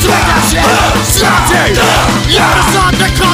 Złe nasze straty Ja rozsądne koło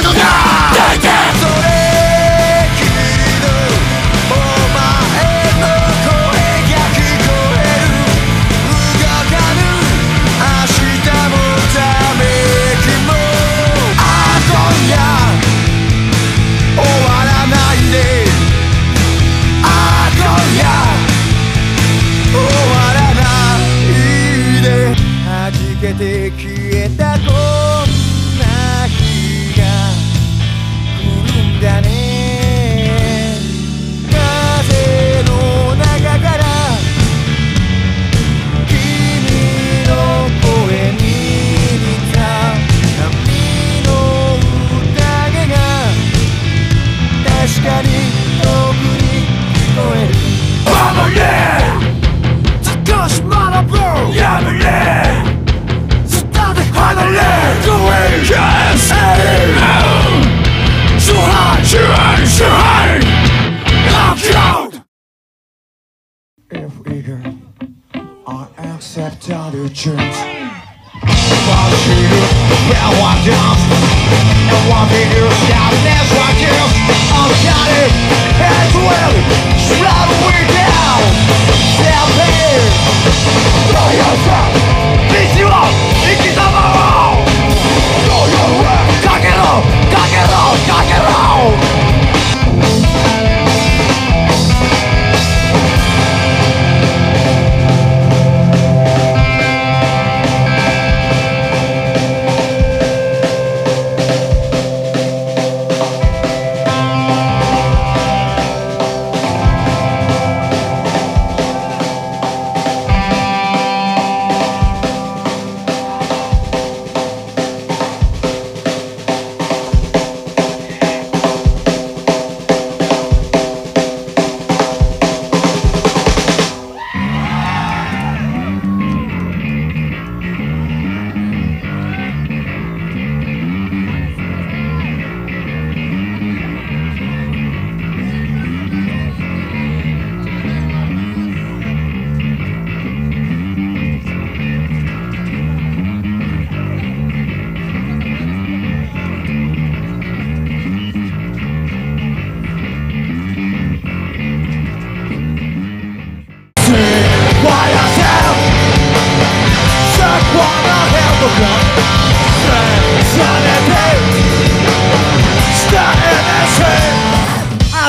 daughter turns Fall here, yeah, one dance And one figure, that's what gives I'm tired, as well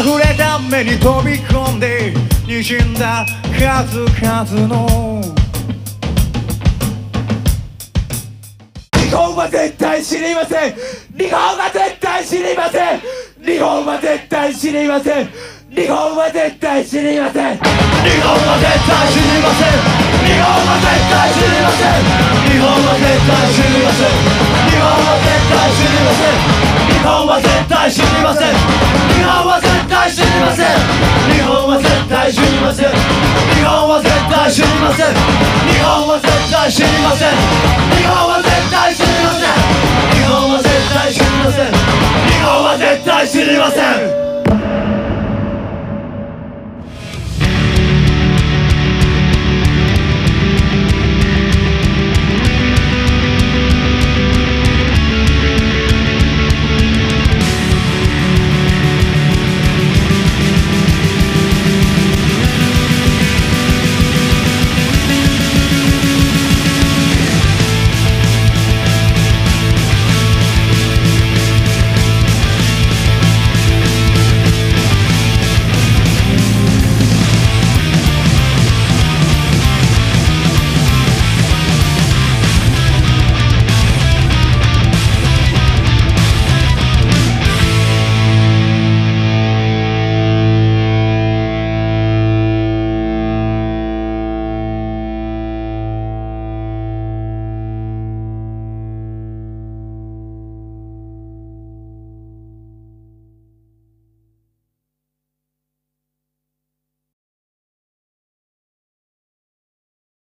溢れた目に飛び込んで滲んだ数々の日本は絶対知りません。日本は絶対知りません。日本は絶対知りません。日本は絶対知りません。日本は絶対知りません。日本は絶対